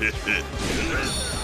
ねえねえ。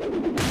you